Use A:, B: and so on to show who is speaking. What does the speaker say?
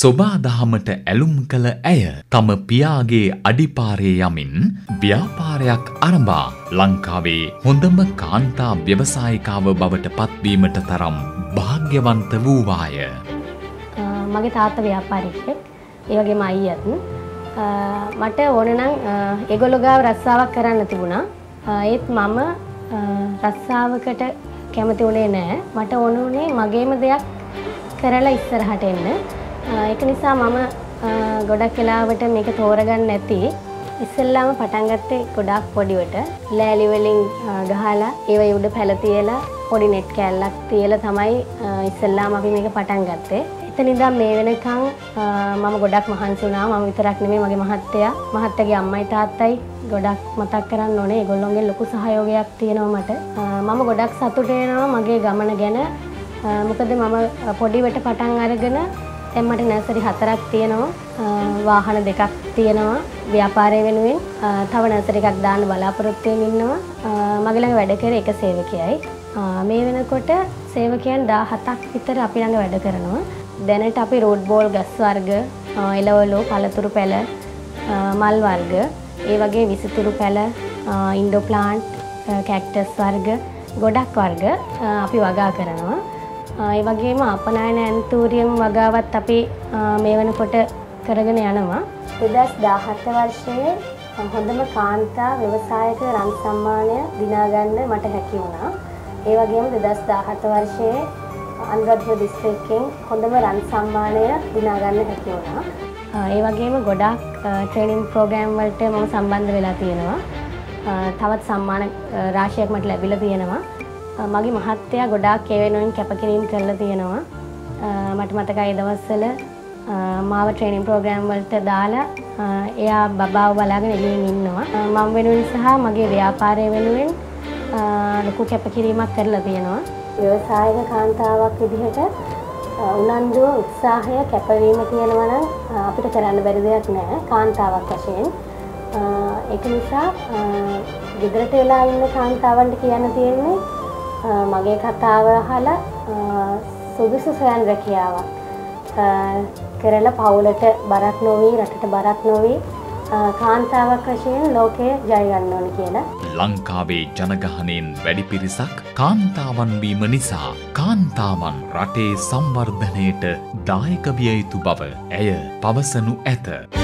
A: සොබාදහමට ඇලුම් කළ ඇය තම පියාගේ අඩිපාරේ යමින් ව්‍යාපාරයක් අරඹා ලංකාවේ හොඳම කාන්තා ව්‍යවසායිකාව බවට පත්වීමට තරම් භාග්‍යවන්ත වූවාය.
B: මගේ තාත්ත ව්‍යාපාරිකෙක් ඒවගේ මයියත් මට ඕනනම් එගොලොගාව රස්සාාවක් කරන්න තිබුණා. ඒත් මම රස්සාාවකට කැමති වුණේ නෑ මට ඕන වනේ මගේම දෙයක් කරලා ඉස්සරහට එන්න. එක නිසා මම ගොඩක් වෙලාවට මේක තෝරගන්න නැති. ඉස්සල්ලාම පටන්ගත්තේ ගොඩක් පොඩිවට. ලෑලිවලින් ගහලා ඒව උඩ පැලතියලා පොඩි නෙට් කැල්ලක් තියල තමයි ඉස්සල්ලාම අපි මේක පටන් ගත්තේ. එතනිදා මේ වෙනකං මම ගොඩක් මහන්සුනා මම විතරක් නෙමේ මගේ මහත්තයා මහත්තගේ අම්මයි තාත්තයි ගොඩක් මතක් කරන්න ඕනේ. ගොල්ලොන්ගේ ලොකු සහයෝගයක් තියෙනවා මට. මම ගොඩක් සතුටේනවා මගේ ගමන ගැන. මොකද මම පොඩිවට පටන් අරගෙන එම්මට නැසරි හතරක් තියෙනවා. වාහන දෙකක් තියෙනවා. ව්‍යාපාරය වෙනුවෙන් තව නැසර එකක් දාන්න බලාපොරොත්තුවෙන් ඉන්නවා. මගලඟ වැඩ කර එක සේවකයයි. මේ වෙනකොට සේවකයන් දා හතක් විතර අපි ළඟ වැඩ කරනවා. දැනට අපි රෝඩ් බෝල් ගස් වර්ග එලවලෝ පළතුරු පැල මල් වර්ග ඒ වගේ විසිතුරු පැල ඉන්ඩෝප්ලාන්ට් කැක්ටස් වර්ග ගොඩක් වර්ග අපි වගා කරනවා. ඒ වගේම අපනායන ඇන්තූරියම් වගාවත් අපි මේ වනකොට කරගෙන යනවා. දෙදස් දාහත්ත වර්ෂයේ හොඳම කාන්තා ව්‍යවසායක රන් සම්මානය දිනාගන්න මට හැකි වුණා. ඒ වගේම දෙදස් දාහත වර්ෂයේ අන්ගධ්‍ය දිස්ත්‍රික්කෙන් හොඳම රන් සම්මානය දිනාගන්න හැකි වුණා. ඒ වගේම ගොඩක් ට්‍රේනිම් ප්‍රෝග්‍රෑම් වලට මම සම්බන්ධ වෙලා තියෙනවා. තවත් සම්මාන රාශයක් මට ලැබිල තියෙනවා. මගේ මහත්තයා ගොඩාක් ඒවෙනුවෙන් කැපකිරීම් කරලා තියෙනවා. මට මතකයි දවස්සල මාව ට්‍රේනිම් ප්‍රෝග්‍රෑම් වලට දාලා එයා බබාව බලාගෙන එළියෙන් ඉන්නවා. මම වෙනුවෙන් සහ මගේ ව්‍යාපාරය වෙනුවෙන් ලොකු කැපකිරීමක් කරලා තියෙනවා. ව්‍යවසායක කාන්තාවක් විදිහට උනන්දුව උත්සාහය කැපවීම තියෙනවා නම් අපිට කරන්න බැරි දෙයක් නෑ කාන්තාවක් වශයෙන්. ඒක නිසා ගෙදරට වෙලා ඉන්න කාන්තාවන්ට කියන්න තියෙන්නේ මගේ කතාව අහලා සුදුසු සොයන් රැකියාවක් කරලා පවුලට බරක් නොවී රටට බරක් නොවී කාන්තාවක් වශයෙන් ලෝකය ජයගන්න ඕන කියලා.
A: ලංකාවේ ජනගහනයෙන් වැඩි පිරිසක් කාන්තාවන් වීම නිසා කාන්තාවන් රටේ සංවර්ධනයට දායක විය යුතු බව ඇය පවසනු ඇත.